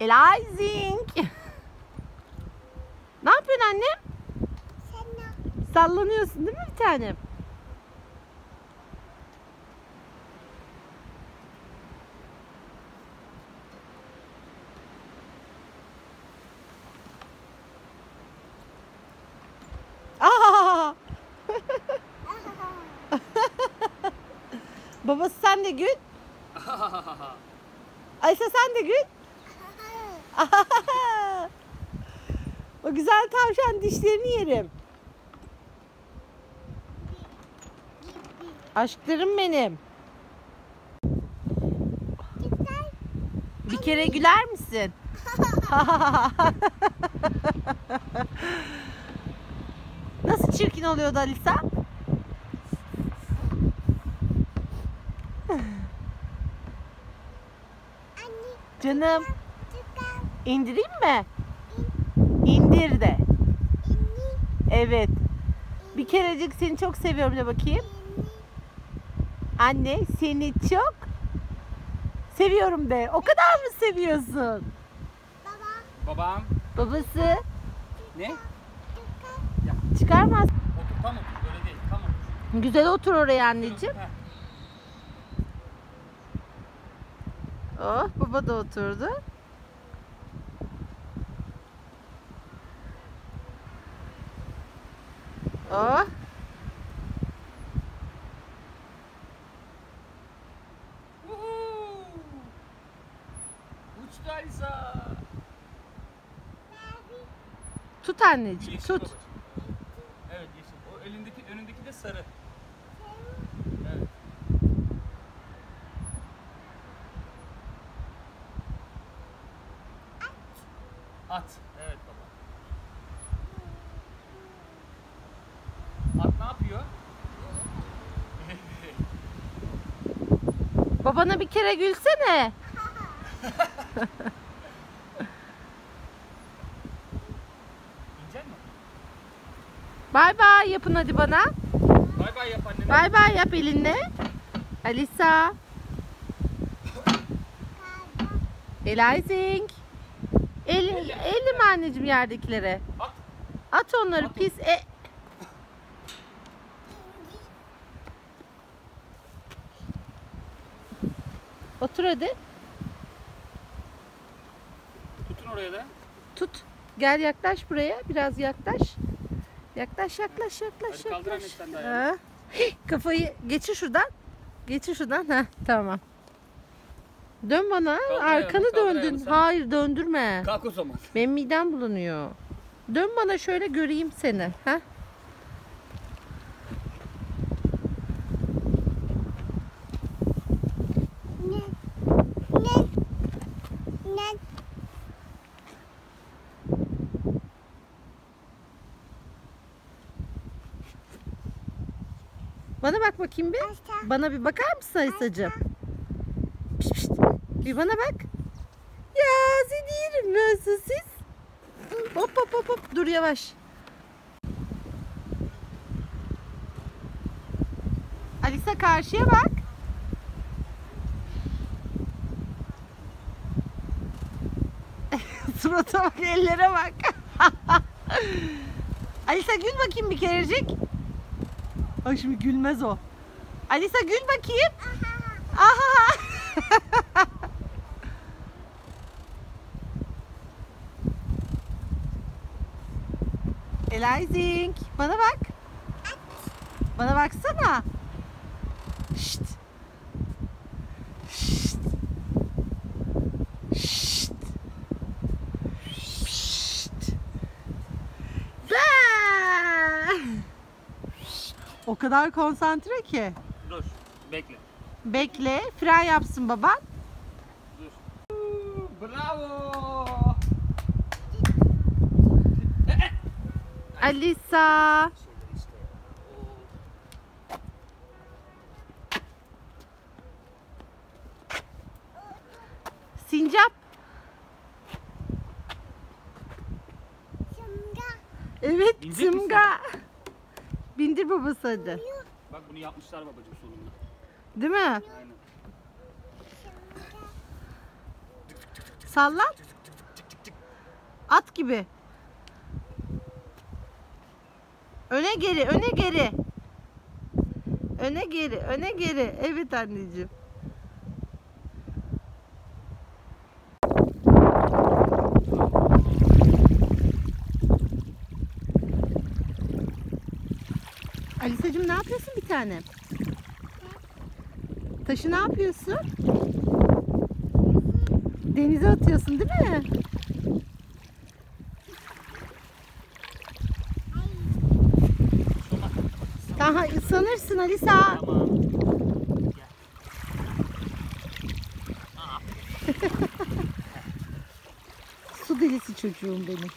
Elizing. ne yapıyorsun annem? Sana. Sallanıyorsun değil mi bir tanem? Aa! Babası sen de gül. Ayşe sen de gül. o güzel tavşan dişlerini yerim. Aşklarım benim. Bir kere güler misin? Nasıl çirkin oluyordu Alisa? Anne. Canım. İndireyim mi? İndir de. Evet. Bir kerecik seni çok seviyorum de bakayım. Anne seni çok seviyorum de. O kadar mı seviyorsun? Baba. Babam. Babası Ne? Çıkar. çıkarmaz. Otur tam otur. Öyle değil. Tam otur. Güzel otur oraya anneciğim. Heh. Oh baba da oturdu. Oh. Uçtu Alisa. Tut anneciğim Yeşil tut. babacığım. Evet yeşil. O elindeki önündeki de sarı. Evet. At. Evet baba. At ne yapıyor? Babana bir kere gülsene. Bay bay yapın hadi bana. Bay bay yap annene. Bay bay yap elinle. Alisa. Elizing. Elin, elli mi anneciğim yerdekilere? At. At onları At pis. E... Otur hadi. Tutun oraya da. Tut. Gel yaklaş buraya. Biraz yaklaş. Yaklaş yaklaş yaklaş Hadi kaldır yaklaş. Ha. Hih, Kafayı geçir şuradan. Geçir şuradan. Ha tamam. Dön bana. Kaldır Arkanı kaldır döndün. sen. Hayır döndürme. Kalk o zaman. Benim midem bulanıyor. Dön bana şöyle göreyim seni. Ha? Bana bak bakayım bir. Aşağı. Bana bir bakar mısın Alisacığım? Pişt, pişt. Bir bana bak. Ya seni yerim ben sosis. Hop hop hop hop. Dur yavaş. Alisa karşıya bak. Surata bak, ellere bak. Alisa gül bakayım bir kerecik. Ay şimdi gülmez o. Alisa gül bakayım. Aha. Elizing bana bak. Bana baksana. Şşt. Şşt. Şşt. Be! O kadar konsantre ki. Dur. Bekle. Bekle, fren yapsın baban. Dur. Bravo. Alisa. Sincap. Evet? Sımga. Bindir babası hadi. Bak bunu yapmışlar babacığım sonunda. Değil mi? Aynen. Sallan. At gibi. Öne geri, öne geri. Öne geri, öne geri. Evet anneciğim. Alisacığım ne yapıyorsun bir tane? Taşı ne yapıyorsun? Denize atıyorsun değil mi? Daha ıslanırsın Alisa. Tamam. Su delisi çocuğum benim.